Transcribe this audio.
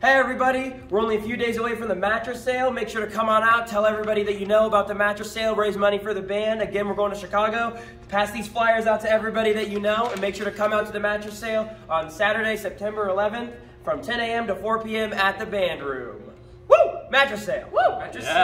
Hey everybody, we're only a few days away from the mattress sale. Make sure to come on out, tell everybody that you know about the mattress sale, raise money for the band. Again, we're going to Chicago. Pass these flyers out to everybody that you know and make sure to come out to the mattress sale on Saturday, September 11th from 10 a.m. to 4 p.m. at the band room. Woo! Mattress sale. Woo! Mattress sale.